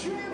Cheers!